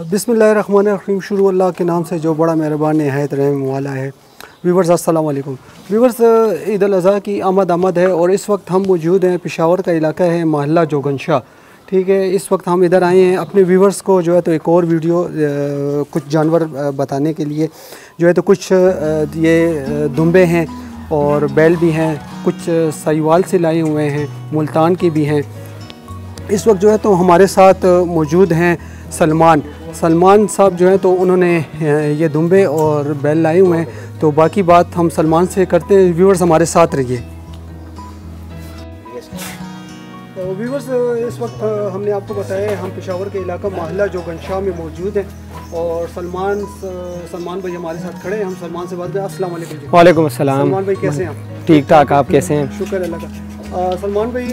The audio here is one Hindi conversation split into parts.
बिसमीम शुरू अल्लाह के नाम से जो बड़ा मेहरबान नहायत रहम वाला है। वीवर्स अस्सलाम वालेकुम। वीवर्स ईद अज़ी की आमद आमद है और इस वक्त हम मौजूद हैं, पिशावर का इलाका है, महल्ला जोगनशाह। ठीक है, इस वक्त हम इधर आए हैं अपने व्यूवर्स को जो है तो एक और वीडियो कुछ जानवर बताने के लिए। जो है तो कुछ ये दुम्बे हैं और बैल भी हैं, कुछ सईवाल से लाए हुए हैं, मुल्तान के भी हैं। इस वक्त जो है तो हमारे साथ मौजूद हैं सलमान। सलमान साहब जो हैं तो उन्होंने ये दुम्बे और बैल लाए हुए हैं। तो बाकी बात हम सलमान से करते हैं। व्यूवर्स हमारे साथ रहिए। तो व्यूवर्स इस वक्त हमने आपको बताया हम पेशावर के इलाका महल्ला जो गनशाह में मौजूद हैं। और सलमान सलमान भाई हमारे साथ खड़े हैं। हम सलमान से बात करें। अस्सलाम वालेकुम वालेकुम सलमान भाई कैसे हैं ठीक ठाक आप कैसे हैं? शुक्र अल्लाह का। सलमान भाई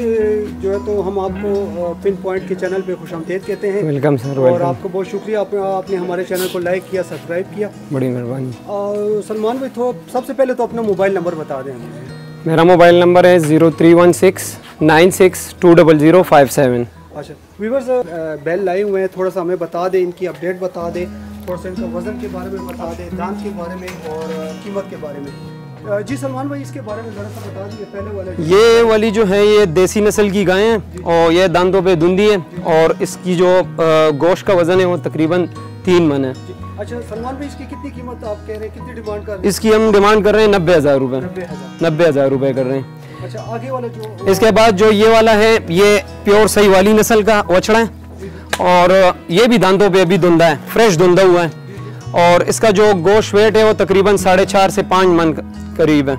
जो है तो हम आपको पिन पॉइंट के चैनल पे खुश आमदेद कहते हैं। वेलकम सर और आपको बहुत शुक्रिया आप, आपने हमारे चैनल को लाइक किया सब्सक्राइब किया। बड़ी मेहरबानी। और सलमान भाई तो सबसे पहले तो अपना मोबाइल नंबर बता दें मेरा मोबाइल नंबर है zero three one six nine six two double zero five seven अच्छा वीवर्स बेल लाए हुए हैं थोड़ा सा हमें बता दें इनकी अपडेट बता दें थोड़ा सा इनका वज़न के बारे में बता दें दाम के बारे में और कीमत के बारे में। जी सलमान भाई इसके बारे में ज़रा सा बता दीजिए पहले वाले ये वाली जो है ये देसी नस्ल की गाय हैं और ये दांतों पे धुंधी है और इसकी जो गोश का वज़न है वो तकरीबन तीन मन है। अच्छा सलमान भाई इसकी कितनी कीमत आप कह रहे हैं कितनी डिमांड कर रहे हैं? इसकी हम डिमांड कर रहे हैं नब्बे हज़ार रुपये नब्बे हज़ार। रुपये कर रहे हैं। अच्छा आगे वाला जो इसके बाद जो ये वाला है ये प्योर सही वाली नस्ल का वछड़ा है। और ये भी दांतों पे अभी धुंधा है फ्रेश धुंधा हुआ है। और इसका जो गोश्त वेट है वो तकरीबन साढ़े चार से पाँच मन करीब है।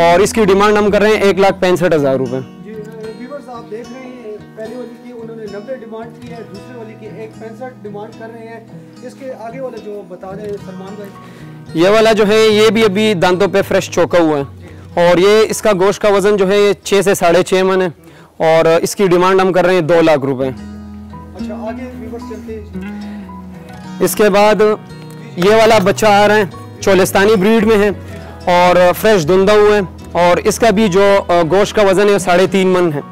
और इसकी डिमांड हम कर रहे हैं एक लाख पैंसठ हज़ार रुपये ये वाला जो है ये भी अभी दांतों पे फ्रेश चौका हुआ है। और ये इसका गोश्त का वज़न जो है ये छः से साढ़े छः मन है। और इसकी डिमांड हम कर रहे हैं दो लाख रुपए। अच्छा इसके बाद ये वाला बच्चा आ रहा है चोलिस्तानी ब्रीड में है और फ्रेश धुंधा हुआ है और इसका भी जो गोश्त का वज़न है साढ़े तीन मन है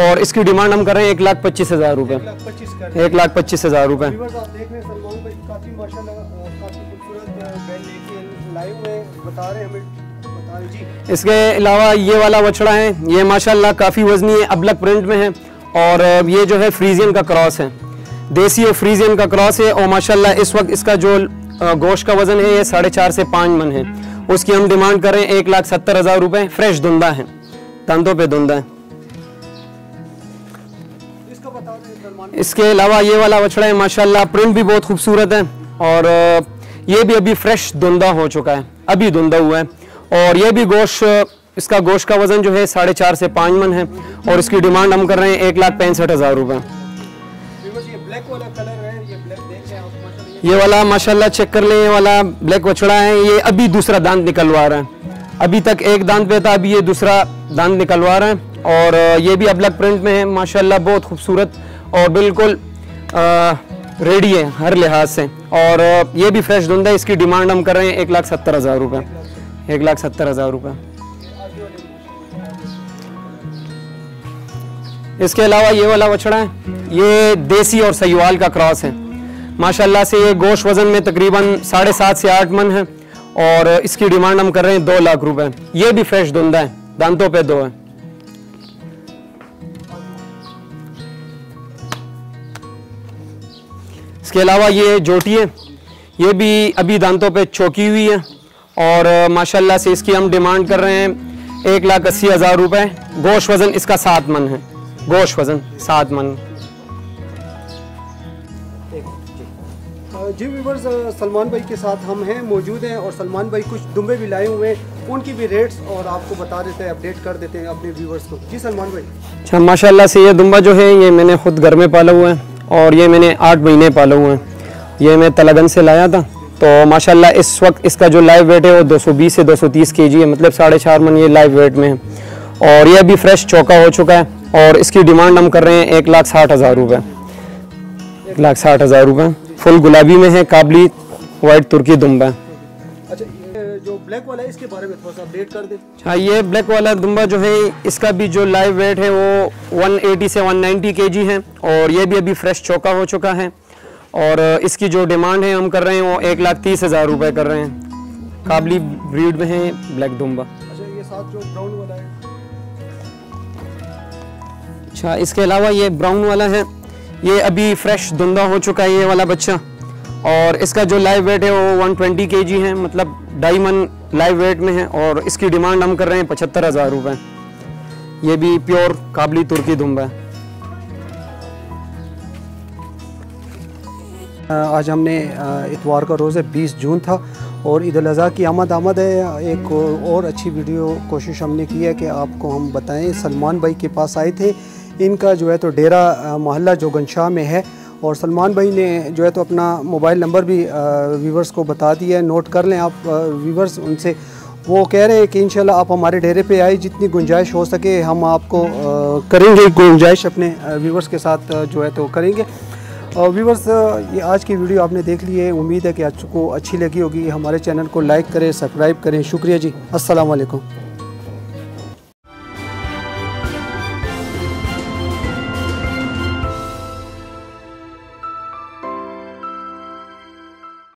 और इसकी डिमांड हम कर रहे हैं एक लाख पच्चीस हज़ार रुपये एक लाख पच्चीस हज़ार रुपये इसके अलावा ये वाला बछड़ा है ये माशाल्लाह काफ़ी वजनी है अबलक प्रिंट में है और ये जो है फ्रीजियन का क्रॉस है। देसी और फ्रीजियन का क्रॉस है और माशाल्लाह इस वक्त इसका जो गोश्त का वज़न है ये साढ़े चार से पाँच मन है। उसकी हम डिमांड कर रहे हैं एक लाख सत्तर हज़ार रुपये फ्रेश धुंदा है। तंतों पे धुंदा है। इसके अलावा ये वाला बछड़ा है माशाल्लाह प्रिंट भी बहुत खूबसूरत है। और ये भी अभी फ्रेश धुंदा हो चुका है। अभी धुंदा हुआ है। और ये भी गोश्त इसका गोश्त का वज़न जो है साढ़े चार से पाँच मन है। और इसकी डिमांड हम कर रहे हैं एक लाख पैंसठ हज़ार रुपये ये वाला, माशाल्लाह चेक कर ले, ये वाला ब्लैक वछड़ा है, ये अभी दूसरा दांत निकलवा रहा है। अभी तक एक दांत पे था, अभी ये दूसरा दांत निकलवा रहा है। और ये भी अबलग प्रिंट में है, माशाल्लाह, बहुत खूबसूरत और बिल्कुल रेडी है, हर लिहाज से। और ये भी फ्रेश धुंध है, इसकी डिमांड हम कर रहे हैं एक लाख सत्तर हज़ार रुपये एक लाख सत्तर हज़ार रुपये इसके अलावा ये वाला बछड़ा है, ये देसी और सहीवाल का क्रॉस है। माशाल्लाह से ये गोश वज़न में तकरीबन साढ़े सात से आठ मन है और इसकी डिमांड हम कर रहे हैं दो लाख रुपए। ये भी फ्रेश धुंदा है, दांतों पे दो है। इसके अलावा ये जोटी है, ये भी अभी दांतों पे चौकी हुई है और माशाल्लाह से इसकी हम डिमांड कर रहे हैं एक लाख अस्सी हज़ार रुपये गोश वज़न इसका सात मन है। गोश वज़न सात मन। जी वीवर्स सलमान भाई के साथ हम हैं मौजूद हैं और सलमान भाई कुछ दुम्बे भी लाए हुए हैं। उनकी भी रेट्स और आपको बता देते हैं अपडेट कर देते हैं अपने व्यूवर्स को। जी सलमान भाई। अच्छा माशाल्लाह से ये दुम्बा जो है ये मैंने खुद घर में पाला हुआ है और ये मैंने आठ महीने पाला हुआ है। ये मैं तलागन से लाया था। तो माशाल्लाह इस वक्त इसका जो लाइव वेट है वो 220 से 230 केजी है। मतलब साढ़े चार मन ये लाइव वेट में है। और ये अभी फ्रेश चौका हो चुका है। और इसकी डिमांड हम कर रहे हैं एक लाख साठ हज़ार रुपये एक लाख साठ हज़ार रुपये फुल गुलाबी में है काबली वाइट तुर्की दुम्बा। अच्छा जो ब्लैक वाला है इसके बारे में थोड़ा सा अपडेट कर दे। हाँ ये ब्लैक वाला दुम्बा जो है इसका भी जो लाइव वेट है वो 180 से 190 केजी है और ये भी अभी फ्रेश चौका हो चुका है। और इसकी जो डिमांड है हम कर रहे हैं वो एक लाख तीस हज़ार रुपये कर रहे हैं। काबली ब्रीड में है ब्लैक दुम्बा। अच्छा ये साथ जो ब्राउन वाला है। अच्छा इसके अलावा ये ब्राउन वाला है। ये अभी फ्रेश धुंधा हो चुका है ये वाला बच्चा। और इसका जो लाइव वेट है वो 120 ट्वेंटी के जी है मतलब मन लाइव वेट में है और इसकी डिमांड हम कर रहे हैं पचहत्तर हज़ार रुपये ये भी प्योर काबली तुर्की दुम्बा है। आज हमने इतवार का रोज़ है, बीस जून था और ईद अज़ी की आमद आमद है। एक और अच्छी वीडियो कोशिश हमने की है कि आपको हम बताएँ। सलमान भाई के पास आए थे। इनका जो है तो डेरा मोहल्ला जोगनशाह में है और सलमान भाई ने जो है तो अपना मोबाइल नंबर भी वीवर्स को बता दिया है। नोट कर लें आप वीवर्स उनसे। वो कह रहे हैं कि इंशाल्लाह आप हमारे डेरे पे आए, जितनी गुंजाइश हो सके हम आपको करेंगे गुंजाइश अपने वीवर्स के साथ जो है तो करेंगे। और व्यूवर्स ये आज की वीडियो आपने देख ली है। उम्मीद है कि आपको अच्छी लगी होगी। हमारे चैनल को लाइक करें, सब्सक्राइब करें। शुक्रिया जी। अस्सलाम वालेकुम